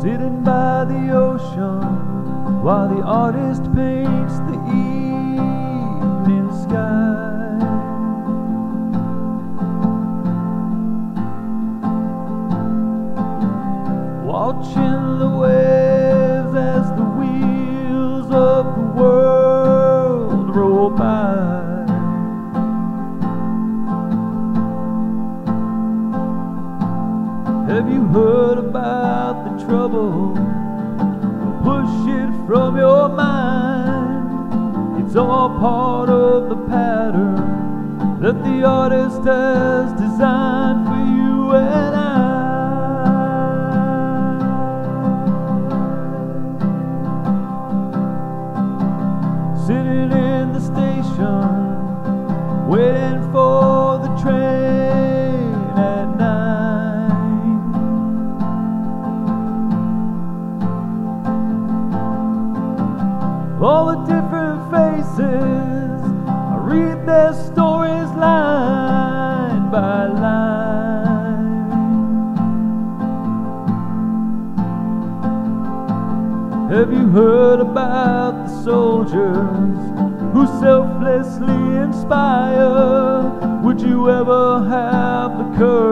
Sitting by the ocean while the artist paints the evening sky. Watching the waves Have you heard about the trouble? Push it from your mind. It's all part of the pattern that the artist has designed for you and I. Sitting in the station, waiting all the different faces. I read their stories line by line. Have you heard about the soldiers who selflessly inspire? Would you ever have the courage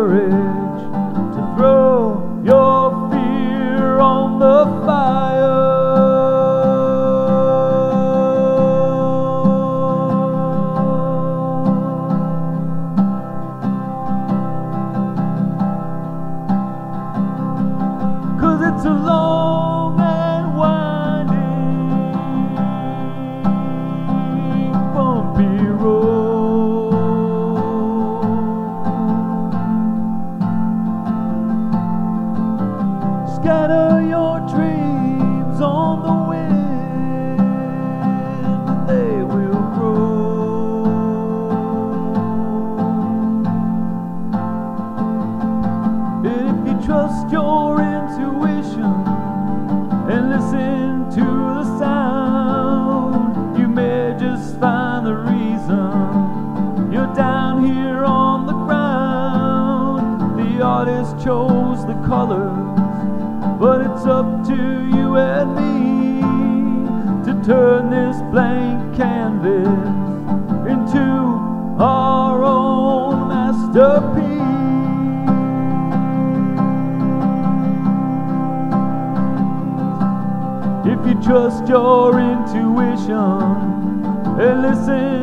Chose the colors, but it's up to you and me to turn this blank canvas into our own masterpiece. If you trust your intuition and listen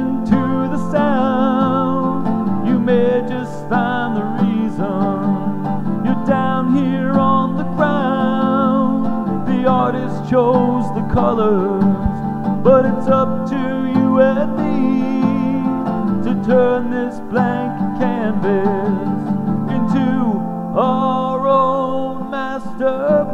chose the colors, but it's up to you and me to turn this blank canvas into our own masterpiece.